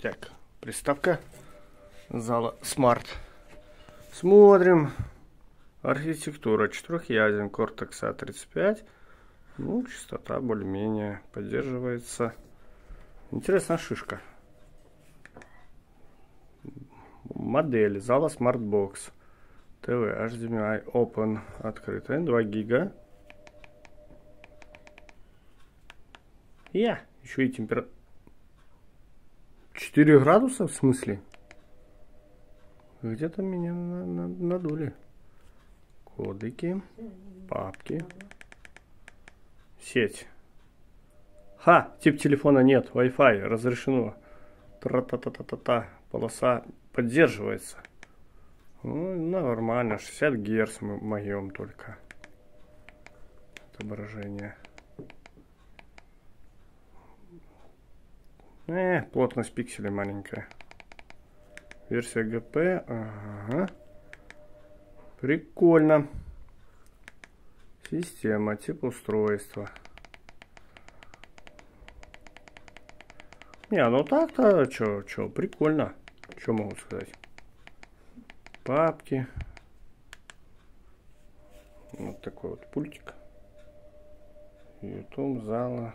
Так, приставка зала Smart. Смотрим. Архитектура. Четырехъяден. Cortex A35. Ну, частота более-менее поддерживается. Интересная шишка. Модель. Зала Smartbox. ТВ. HDMI Open. Открытая. 2 гига. Я. Еще и температура. 4 градуса в смысле? Где-то меня на на надули. Кодеки, папки, сеть. Ха, тип телефона нет, Wi-Fi разрешено. Тра-та-та-та-та-та. Полоса поддерживается. Ну, нормально, 60 герц мы моем только. Отображение. Э, плотность пикселей маленькая. Версия ГП. Ага. Прикольно. Система, тип устройства. Не, ну так-то, чё, чё, прикольно. Что могу сказать? Папки. Вот такой вот пультик. YouTube, зала.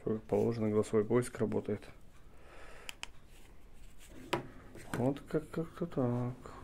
Все положено, голосовой поиск работает. Вот как- как-то так.